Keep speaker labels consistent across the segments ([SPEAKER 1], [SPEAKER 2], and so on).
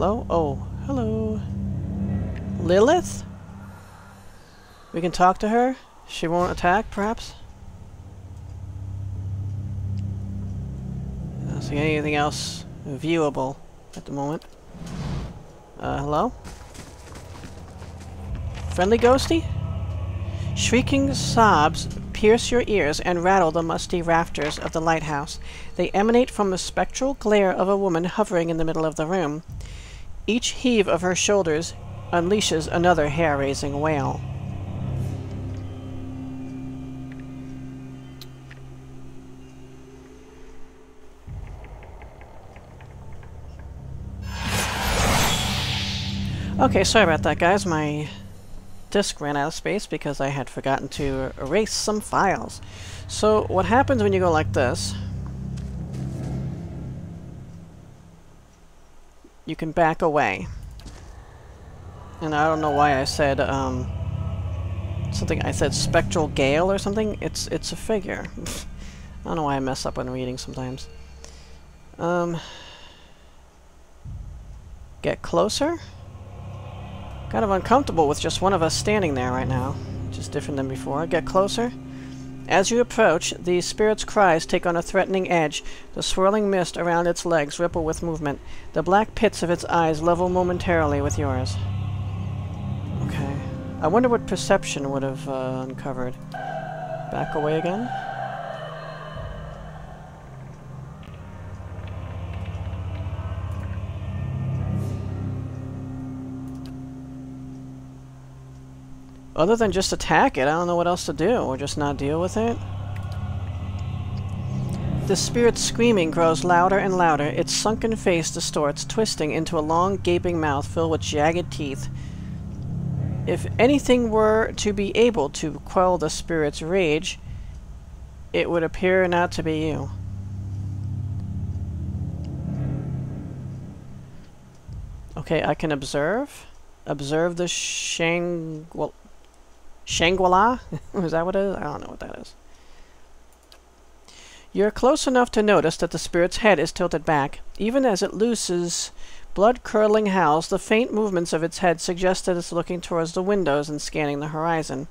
[SPEAKER 1] Hello? Oh, hello. Lilith? We can talk to her? She won't attack, perhaps? I don't see anything else viewable at the moment. Uh, hello? Friendly ghosty? Shrieking sobs pierce your ears and rattle the musty rafters of the lighthouse. They emanate from the spectral glare of a woman hovering in the middle of the room. Each heave of her shoulders unleashes another hair-raising wail. Okay, sorry about that, guys. My disk ran out of space because I had forgotten to erase some files. So, what happens when you go like this... You can back away. And I don't know why I said, um... Something, I said spectral gale or something. It's, it's a figure. I don't know why I mess up when reading sometimes. Um... Get closer? Kind of uncomfortable with just one of us standing there right now. Just different than before. Get closer. As you approach, the spirit's cries take on a threatening edge. The swirling mist around its legs ripple with movement. The black pits of its eyes level momentarily with yours. Okay. I wonder what perception would have uh, uncovered. Back away again? Other than just attack it, I don't know what else to do, or just not deal with it. The spirit's screaming grows louder and louder, its sunken face distorts, twisting into a long, gaping mouth filled with jagged teeth. If anything were to be able to quell the spirit's rage, it would appear not to be you. Okay, I can observe. Observe the Shang... Well, Shangri-La? is that what it is? I don't know what that is. You're close enough to notice that the spirit's head is tilted back. Even as it looses blood-curdling howls, the faint movements of its head suggest that it's looking towards the windows and scanning the horizon.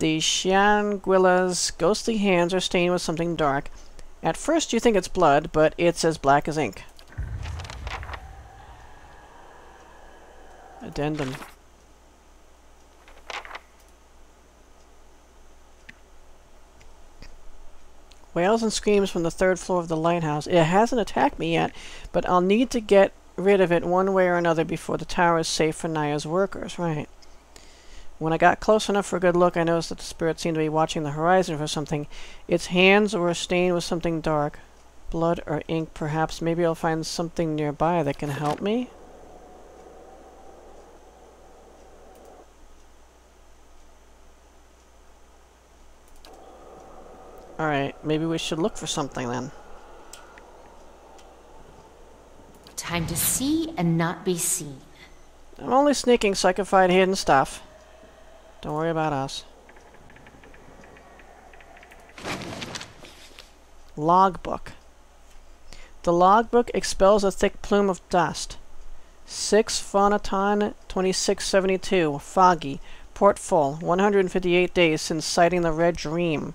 [SPEAKER 1] The Xianguila's ghostly hands are stained with something dark. At first you think it's blood, but it's as black as ink. Addendum. Wails and screams from the third floor of the lighthouse. It hasn't attacked me yet, but I'll need to get rid of it one way or another before the tower is safe for Naya's workers. Right. When I got close enough for a good look, I noticed that the spirit seemed to be watching the horizon for something. Its hands were stained with something dark. Blood or ink, perhaps. Maybe I'll find something nearby that can help me? Alright, maybe we should look for something then.
[SPEAKER 2] Time to see and not be seen.
[SPEAKER 1] I'm only sneaking so I can find hidden stuff. Don't worry about us. Logbook. The logbook expels a thick plume of dust. 6 Phonaton 2672, Foggy, Port Full, 158 days since sighting the Red Dream.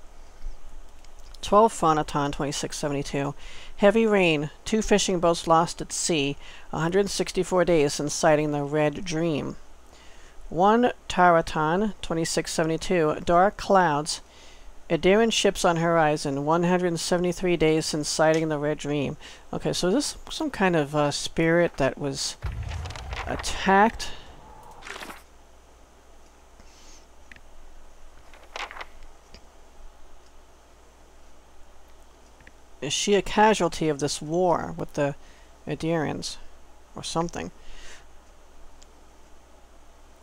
[SPEAKER 1] 12 Phonaton 2672. Heavy rain, two fishing boats lost at sea, 164 days since sighting the Red Dream. 1 Taraton 2672. Dark clouds, Aedyran ships on horizon, 173 days since sighting the Red Dream. Okay, so this some kind of uh, spirit that was attacked is she a casualty of this war with the Aedyrans? Or something.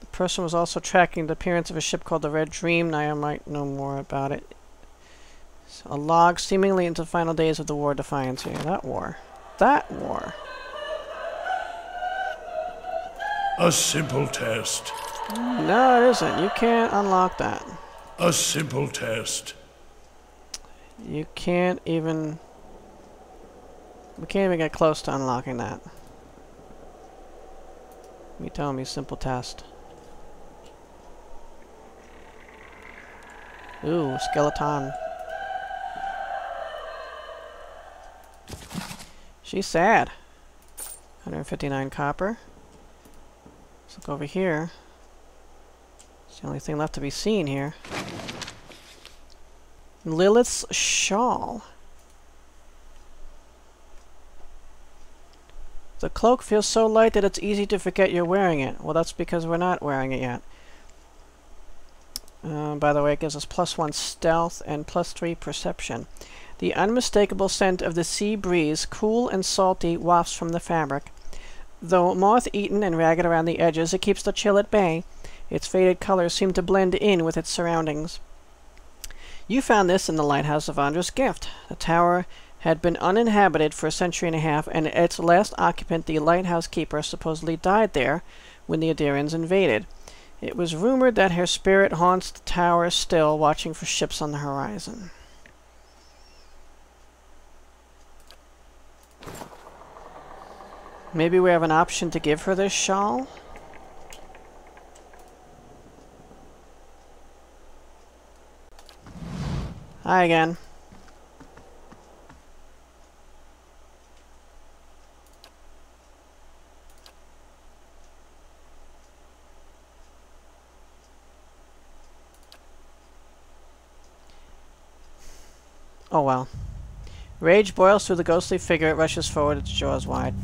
[SPEAKER 1] The person was also tracking the appearance of a ship called the Red Dream. Now I might know more about it. So a log seemingly into the final days of the War Defiance. That war. That war.
[SPEAKER 3] A simple test.
[SPEAKER 1] No, it isn't. You can't unlock that.
[SPEAKER 3] A simple test.
[SPEAKER 1] You can't even... We can't even get close to unlocking that. Me tell me simple test. Ooh, skeleton. She's sad. 159 copper. Let's look over here. It's the only thing left to be seen here. Lilith's shawl. The cloak feels so light that it's easy to forget you're wearing it. Well, that's because we're not wearing it yet. Uh, by the way, it gives us plus one stealth and plus three perception. The unmistakable scent of the sea breeze, cool and salty, wafts from the fabric. Though moth-eaten and ragged around the edges, it keeps the chill at bay. Its faded colors seem to blend in with its surroundings. You found this in the lighthouse of Ondra's Gift. The tower had been uninhabited for a century and a half, and its last occupant, the lighthouse keeper, supposedly died there when the Aedyrans invaded. It was rumored that her spirit haunts the tower still, watching for ships on the horizon. Maybe we have an option to give her this shawl? Hi again. Oh well. Rage boils through the ghostly figure. It rushes forward, its jaws wide.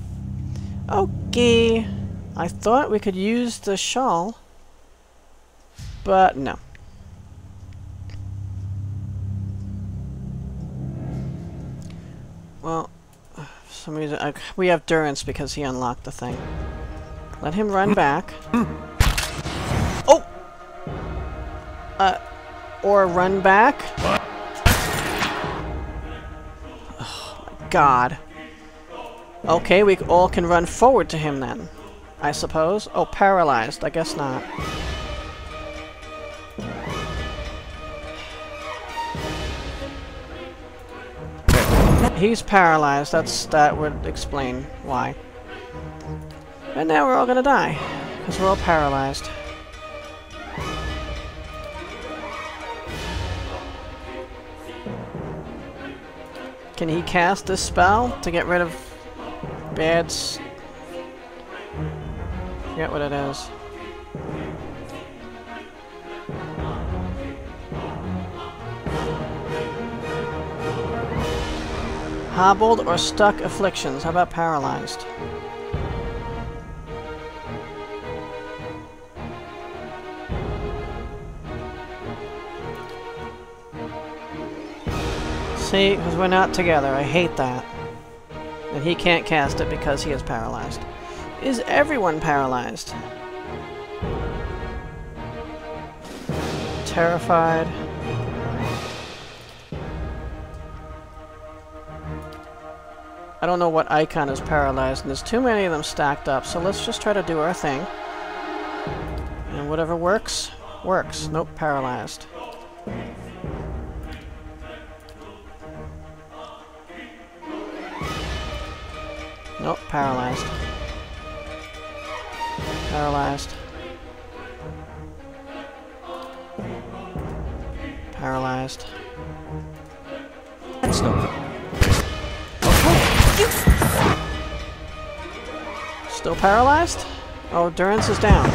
[SPEAKER 1] Okay. I thought we could use the shawl. But no. Well, for some reason, I, we have Durance because he unlocked the thing. Let him run back. Oh! Uh, or run back. Oh god. Okay, we all can run forward to him then. I suppose. Oh, paralyzed. I guess not. He's paralyzed. That's that would explain why. And now we're all gonna die. Because we're all paralyzed. Can he cast this spell to get rid of bad s Forget what it is. Hobbled or stuck afflictions. How about paralyzed? See, because we're not together. I hate that. And he can't cast it because he is paralyzed. Is everyone paralyzed? Terrified. I don't know what icon is paralyzed, and there's too many of them stacked up, so let's just try to do our thing. And whatever works, works. Nope, paralyzed. Nope, paralyzed. Paralyzed. Paralyzed.
[SPEAKER 4] That's no.
[SPEAKER 1] Still paralyzed? Oh, Durance is down.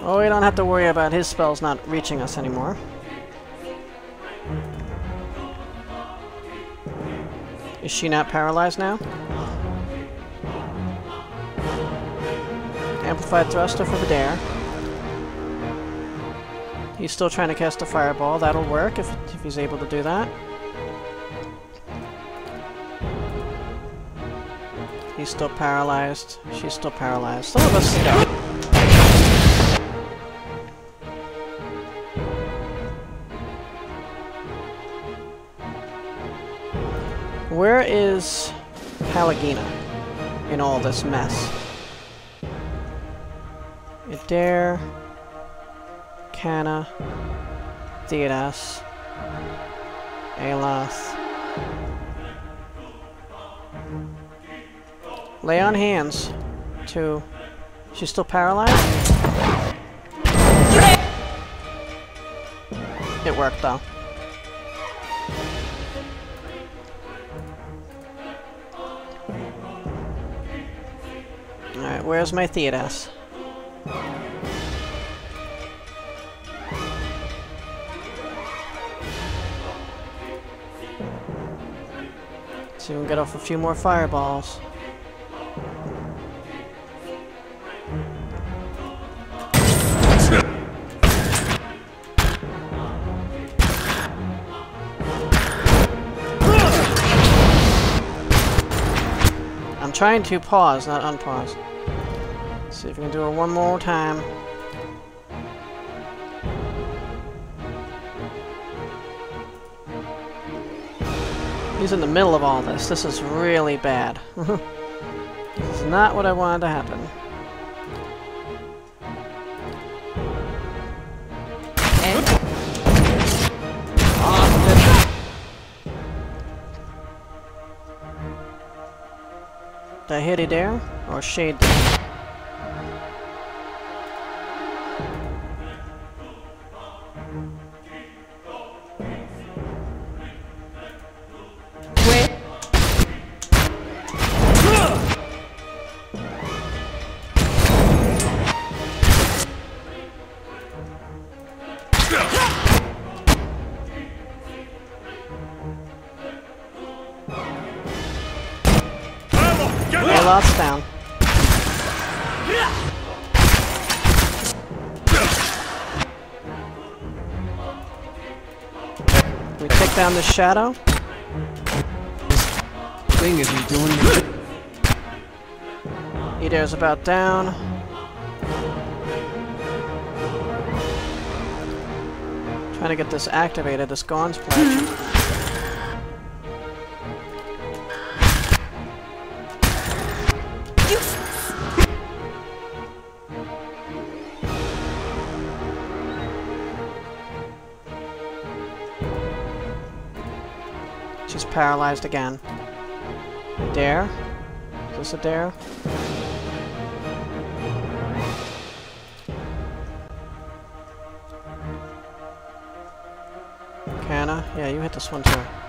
[SPEAKER 1] Oh, we don't have to worry about his spells not reaching us anymore. Is she not paralyzed now? Amplified Thruster for the dare. He's still trying to cast a fireball. That'll work if, if he's able to do that. He's still paralyzed. She's still paralyzed. Some of us go. Where is Pallegina in all this mess? Edér, Kana, Theodas, Aloth. Lay on hands. to... She's still paralyzed? It worked, though. Where's my Theodas? See if we can get off a few more fireballs. I'm trying to pause, not unpause. If we can do it one more time. He's in the middle of all this. This is really bad. this is not what I wanted to happen. I hit it there? Or shade there? Down. We take down the shadow.
[SPEAKER 4] This Thing isn't doing me.
[SPEAKER 1] Edo's about down. Trying to get this activated, this pledge. Mm-hmm. She's paralyzed again. Dare? Is this a dare? Kana? Yeah, you hit this one too.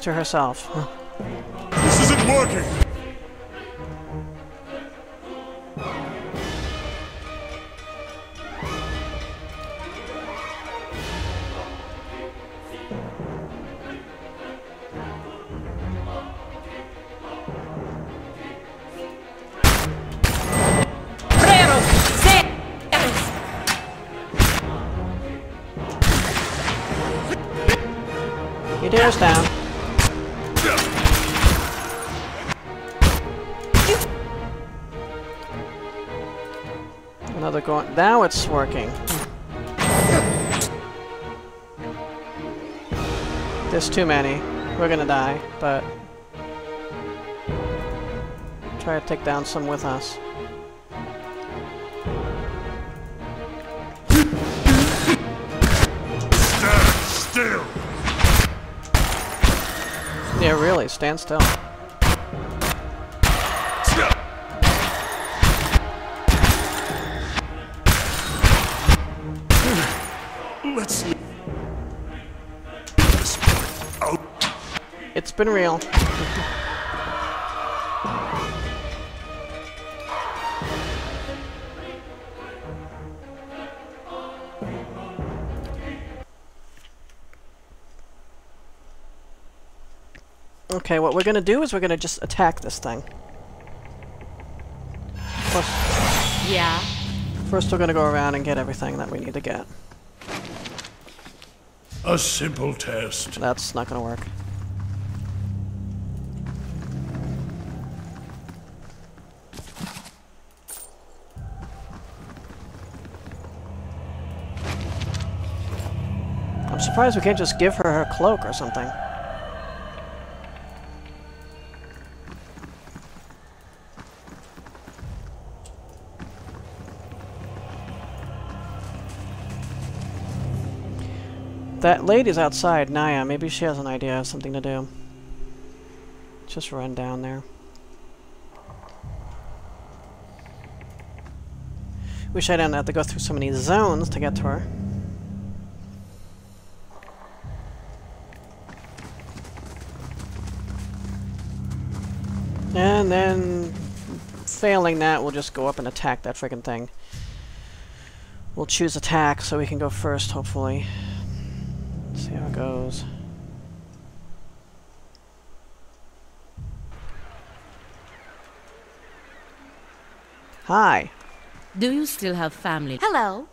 [SPEAKER 1] To herself.
[SPEAKER 3] This isn't working!
[SPEAKER 1] Now it's working. There's too many. We're gonna die, but try to take down some with us.
[SPEAKER 3] Stand still!
[SPEAKER 1] Yeah, really, stand still.
[SPEAKER 3] Let's out.
[SPEAKER 1] It's been real. Okay, what we're gonna do is we're gonna just attack this thing. First,
[SPEAKER 2] Yeah.
[SPEAKER 1] first we're gonna go around and get everything that we need to get.
[SPEAKER 3] A simple test.
[SPEAKER 1] That's not gonna work. I'm surprised we can't just give her her cloak or something. That lady's outside, Naya. Maybe she has an idea of something to do. Just run down there. Wish I didn't have to go through so many zones to get to her. And then, failing that, we'll just go up and attack that freaking thing. We'll choose attack so we can go first, hopefully. Let's see how it goes. Hi.
[SPEAKER 2] Do you still have family?
[SPEAKER 5] Hello.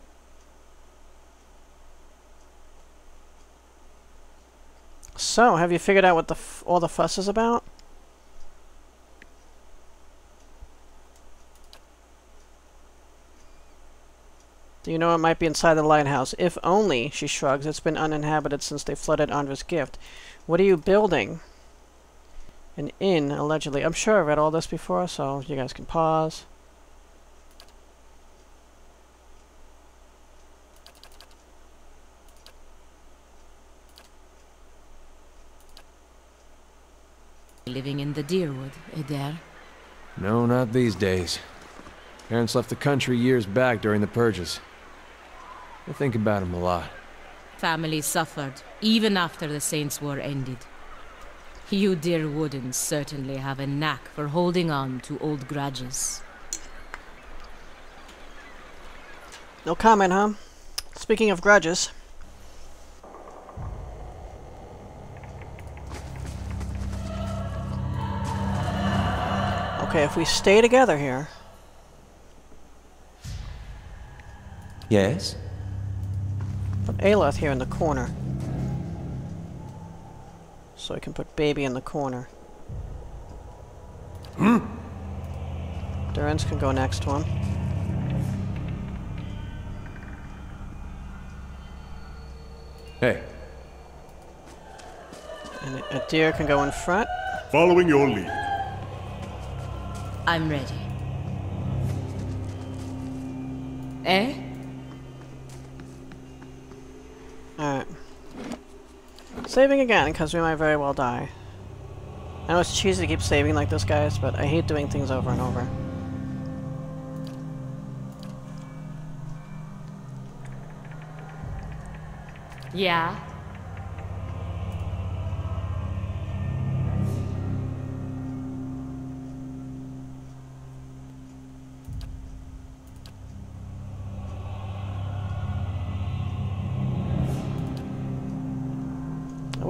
[SPEAKER 1] So, have you figured out what the f all the fuss is about? Do you know it might be inside the lighthouse? If only, she shrugs. It's been uninhabited since they flooded Ondra's Gift. What are you building? An inn, allegedly. I'm sure I read all this before, so you guys can pause.
[SPEAKER 2] Living in the Dyrwood, eh, Edér.
[SPEAKER 4] No, not these days. Parents left the country years back during the purges. I think about him a lot.
[SPEAKER 2] Family suffered, even after the Saints' War ended. You Dyrwoodans certainly have a knack for holding on to old grudges.
[SPEAKER 1] No comment, huh? Speaking of grudges. Okay, if we stay together here,
[SPEAKER 6] Yes?
[SPEAKER 1] Put Aloth here in the corner. So I can put baby in the corner. Hmm? Durance can go next to him.
[SPEAKER 4] Hey,
[SPEAKER 1] And a deer can go in front.
[SPEAKER 3] Following your lead.
[SPEAKER 2] I'm ready. Eh?
[SPEAKER 1] Alright. Saving again, because we might very well die. I know it's cheesy to keep saving like this, guys, but I hate doing things over and over.
[SPEAKER 2] Yeah.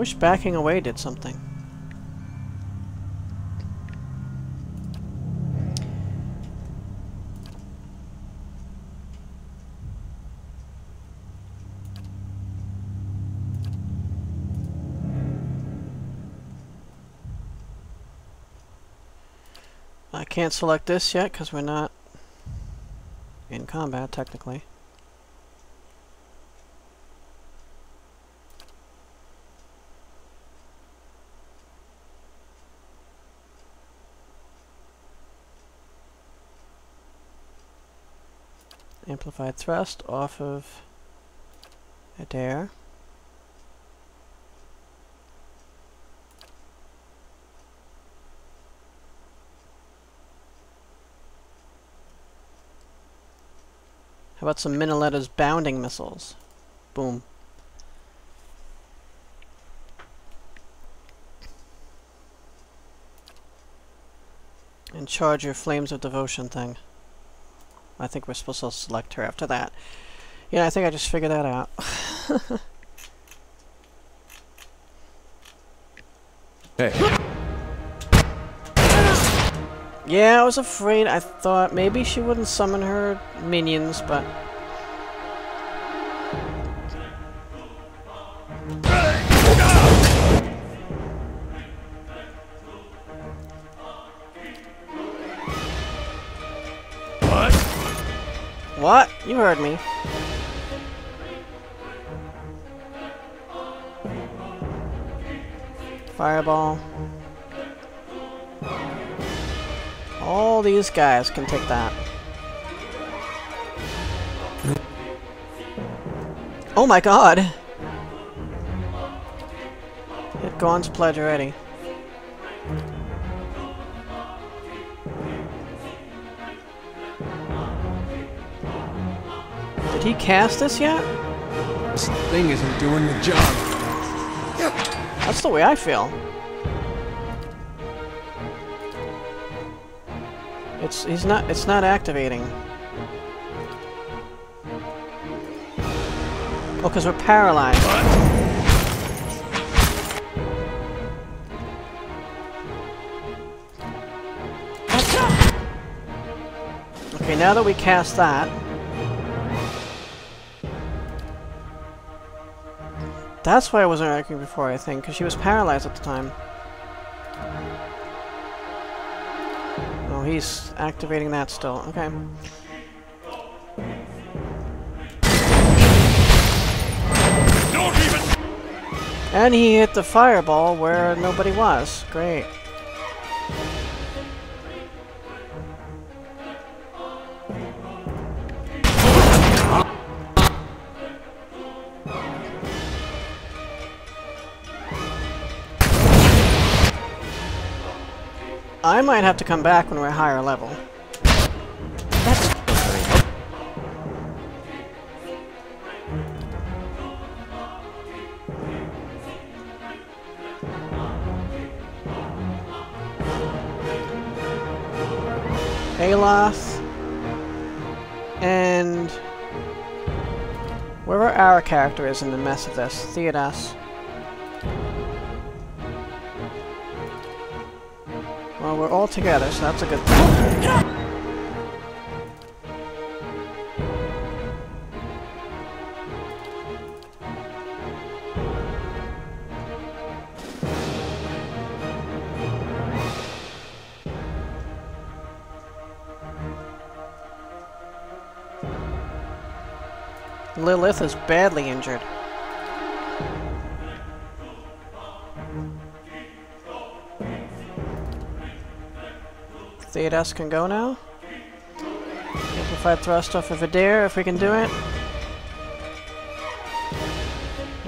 [SPEAKER 1] Wish backing away did something. I can't select this yet because we're not in combat, technically. Amplified thrust off of Edér. How about some Minoletta's bounding missiles? Boom. And charge your Flames of Devotion thing. I think we're supposed to select her after that. Yeah, I think I just figured that out.
[SPEAKER 4] hey,
[SPEAKER 1] yeah, I was afraid. I thought maybe she wouldn't summon her minions, but... heard me. Fireball. All these guys can take that. Oh my god! Gaun's pledge already. Did he cast this yet?
[SPEAKER 4] This thing isn't doing the job.
[SPEAKER 1] That's the way I feel. It's he's not it's not activating. Oh, because we're paralyzed. Okay, now that we cast that, That's why I wasn't working before, I think, because she was paralyzed at the time. Oh, he's activating that still. Okay. And he hit the fireball where nobody was. Great. I might have to come back when we're higher level.
[SPEAKER 4] That's
[SPEAKER 1] Aloth. And... Wherever our character is in the mess of this. Theodas. We're all together, so that's a good thing. Lilith is badly injured. Theodas can go now. Amplified thrust off of Edér if we can do it.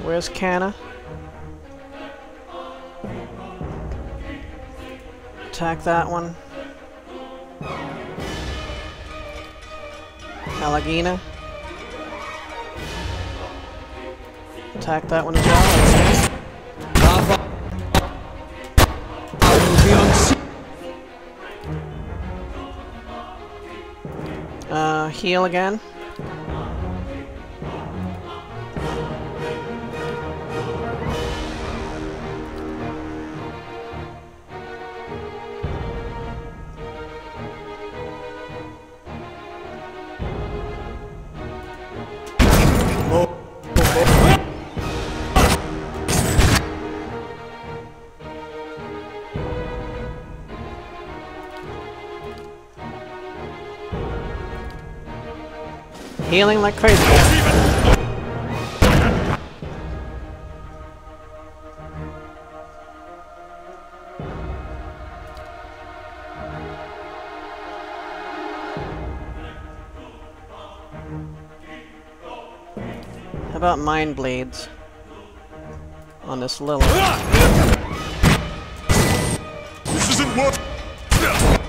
[SPEAKER 1] Where's Kana? Attack that one. Pallegina. Attack that one as well. Heal again. Healing like crazy. How about mind blades on this Lilith?
[SPEAKER 3] This isn't what...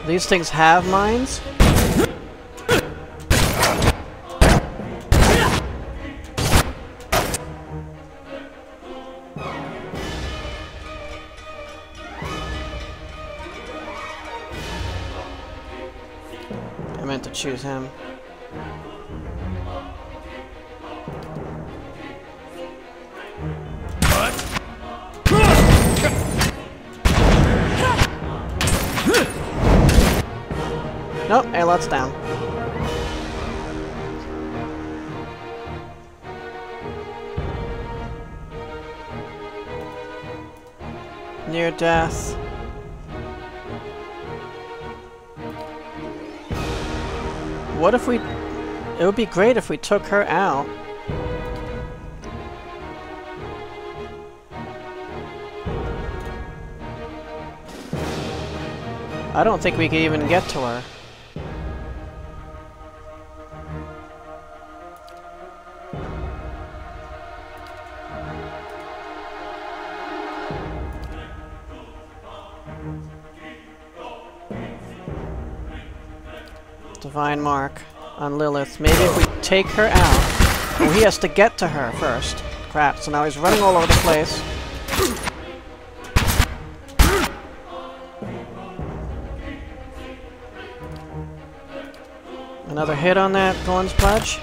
[SPEAKER 1] These things have minds? Choose him. Nope, down. Near death. What if we... It would be great if we took her out. I don't think we could even get to her. Mark on Lilith. Maybe if we take her out. He has to get to her first. Crap, so now he's running all over the place. Another hit on that Thorn's Pledge.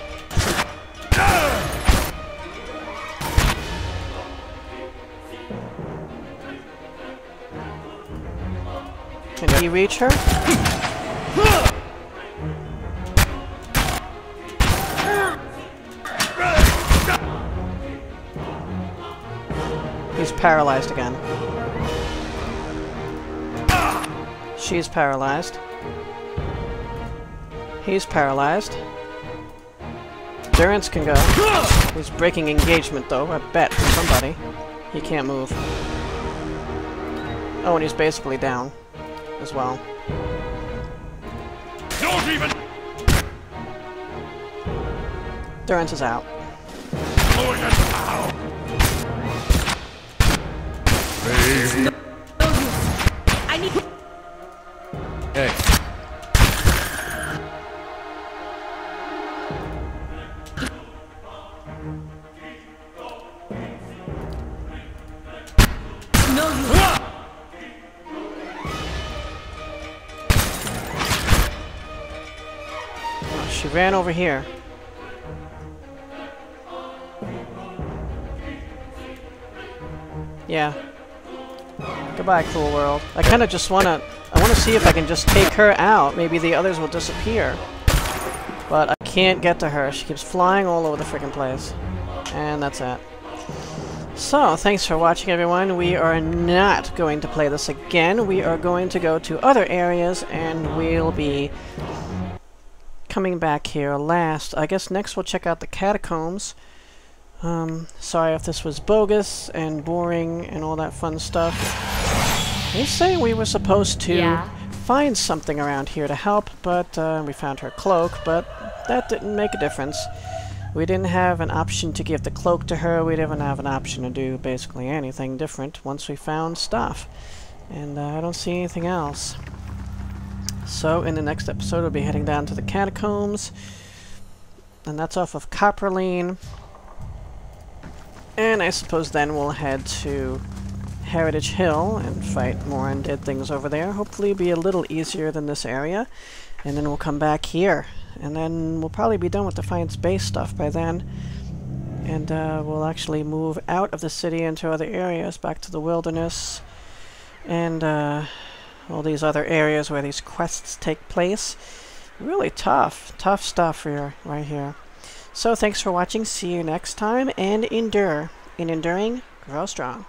[SPEAKER 1] Can he reach her? He's paralyzed again. She's paralyzed. He's paralyzed. Durance can go. He's breaking engagement though, I bet, from somebody. He can't move. Oh, and he's basically down as well.
[SPEAKER 3] Don't even.
[SPEAKER 1] Durance is out. She ran over here. Yeah. Goodbye, cool world. I kind of just want to... I want to see if I can just take her out. Maybe the others will disappear. But I can't get to her. She keeps flying all over the freaking place. And that's it. So, thanks for watching everyone. We are not going to play this again. We are going to go to other areas and we'll be coming back here last. I guess next we'll check out the catacombs. Um, sorry if this was bogus and boring and all that fun stuff. They say we were supposed to
[SPEAKER 2] Yeah?
[SPEAKER 1] find something around here to help, but uh, we found her cloak, but that didn't make a difference. We didn't have an option to give the cloak to her, we didn't have an option to do basically anything different once we found stuff. And uh, I don't see anything else. So, in the next episode, we'll be heading down to the catacombs. And that's off of Copperlane. And I suppose then we'll head to Heritage Hill and fight more undead things over there. Hopefully be a little easier than this area. And then we'll come back here. And then we'll probably be done with the Defiance base stuff by then. And uh, we'll actually move out of the city into other areas, back to the wilderness. And uh, all these other areas where these quests take place. Really tough, tough stuff here, right here. So thanks for watching, see you next time, and endure. In enduring, grow strong.